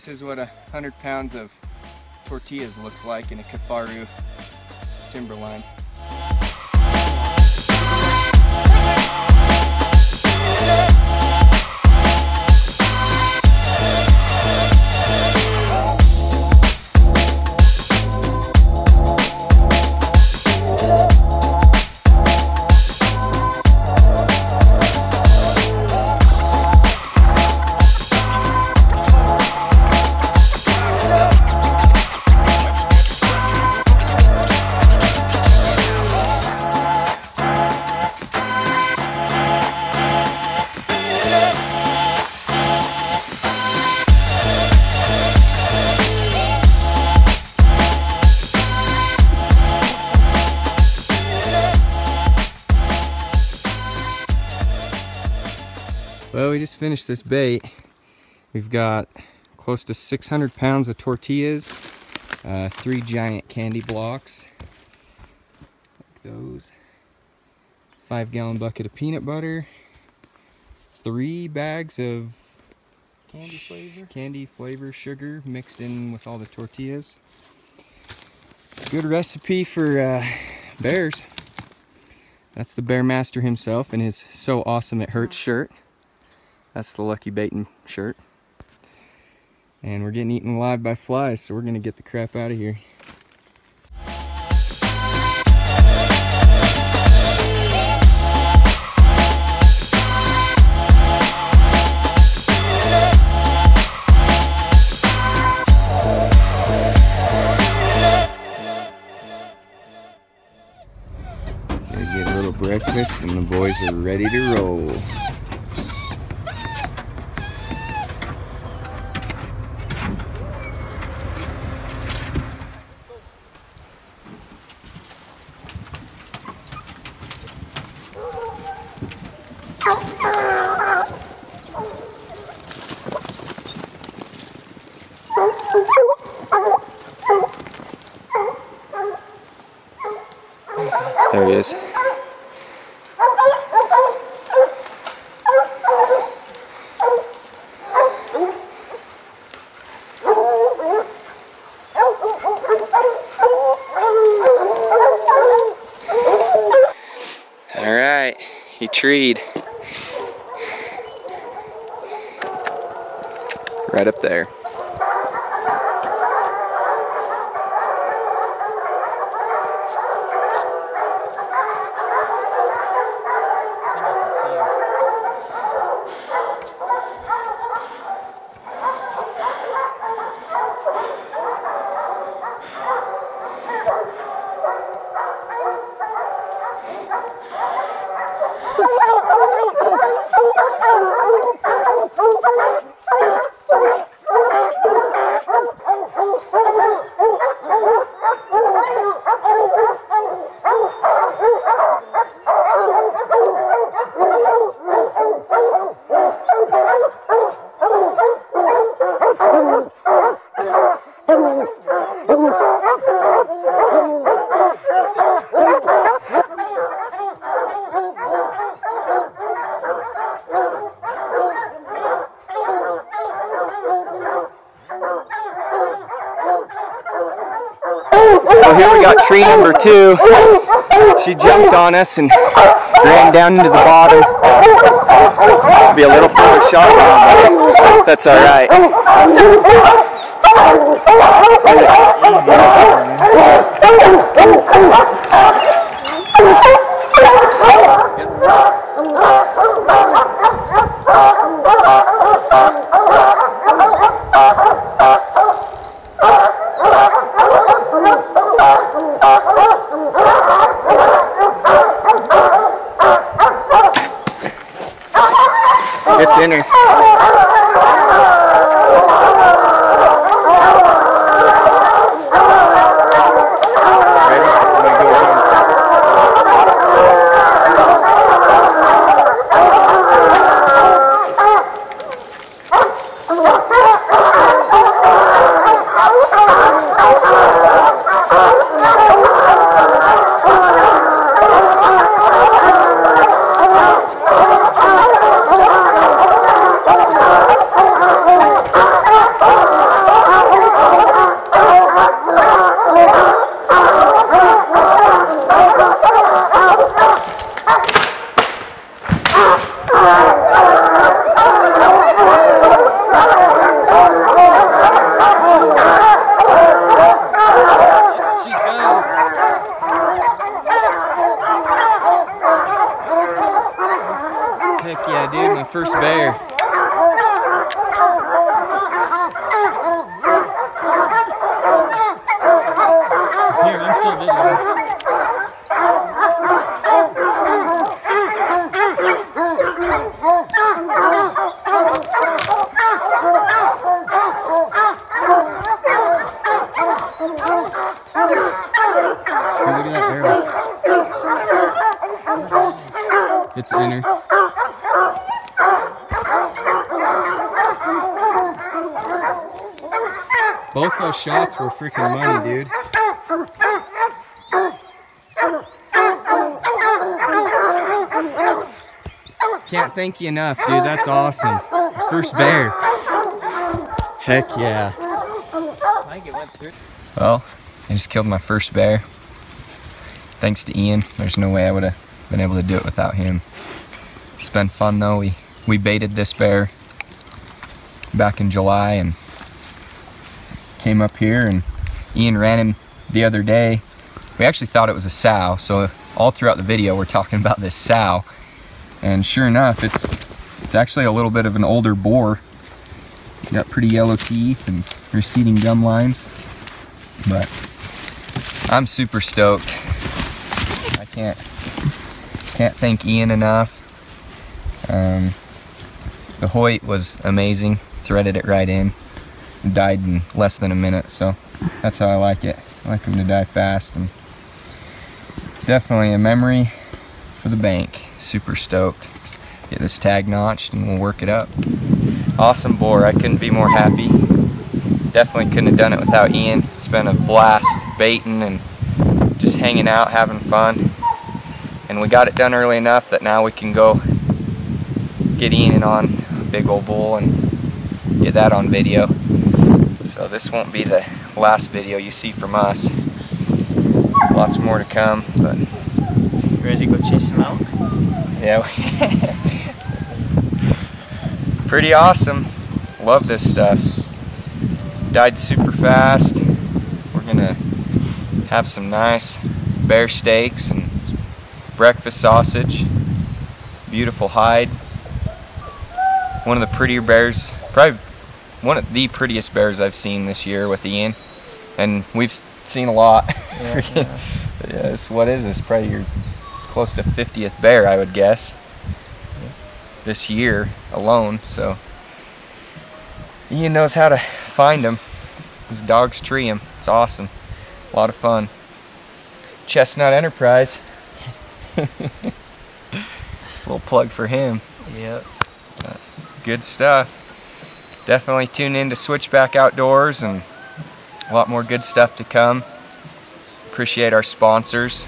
This is what a hundred pounds of tortillas looks like in a Kifaru timberline. We just finished this bait. We've got close to 600 pounds of tortillas, uh, three giant candy blocks, like those, five gallon bucket of peanut butter, three bags of Candy flavor? candy flavor sugar mixed in with all the tortillas. Good recipe for uh, bears. That's the Bear Master himself in his So Awesome It Hurts shirt. That's the Lucky Baiting shirt. And we're getting eaten alive by flies, so we're gonna get the crap out of here. Breakfast and the boys are ready to roll. There he is. All right, he treed. Right up there. Got tree number two. She jumped on us and ran down into the bottom. Be a little further shot now, that's all right. It's in her. Still arrow. It's inner. Both those shots were freaking money, dude. Thank you enough, dude. That's awesome. First bear. Heck yeah. Well, I just killed my first bear. Thanks to Ian. There's no way I would have been able to do it without him. It's been fun though. We we baited this bear back in July and came up here and Ian ran him the other day. We actually thought it was a sow, so all throughout the video we're talking about this sow. And sure enough, it's it's actually a little bit of an older boar. Got pretty yellow teeth and receding gum lines. But I'm super stoked. I can't can't thank Ian enough. Um, the Hoyt was amazing. Threaded it right in. Died in less than a minute, so that's how I like it. I like them to die fast and definitely a memory for the bank. Super stoked. Get this tag notched and we'll work it up. Awesome boar. I couldn't be more happy definitely couldn't have done it without Ian. It's been a blast baiting and just hanging out, having fun. And we got it done early enough that now we can go get Ian on a big old bull and get that on video. So this won't be the last video you see from us. Lots more to come, but Ready to go chase him out? yeah. Pretty awesome. Love this stuff. Died super fast. We're gonna have some nice bear steaks and breakfast sausage. Beautiful hide. One of the prettier bears, probably one of the prettiest bears I've seen this year with Ian. And we've seen a lot. Yeah, yeah. Yes, what is this? Probably your close to 50th bear, I would guess. This year alone, so. Ian knows how to find them. His dogs tree him. It's awesome. A lot of fun. Chestnut Enterprise. Little plug for him. Yep. Good stuff. Definitely tune in to Switchback Outdoors and a lot more good stuff to come. Appreciate our sponsors.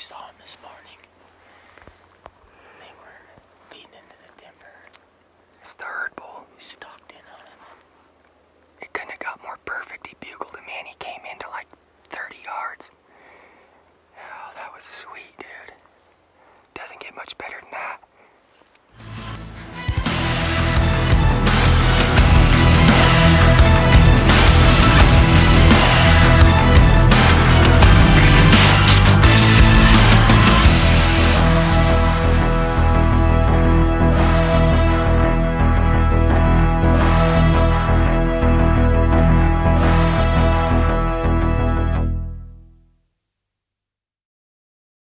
We saw them this morning. They were feeding into the timber. It's the herd bull. He stalked in on him. It couldn't have got more perfect. He bugled him in. He came into like 30 yards. Oh, that was sweet, dude. Doesn't get much better